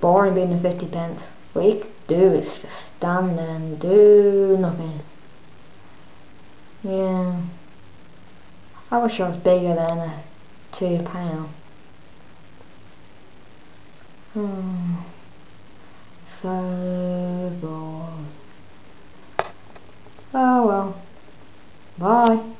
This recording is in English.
boring being a 50 pence. What you can do is just stand there and do nothing. Yeah. I wish I was bigger than a two pound. Hmm. So bored. Oh well. Bye.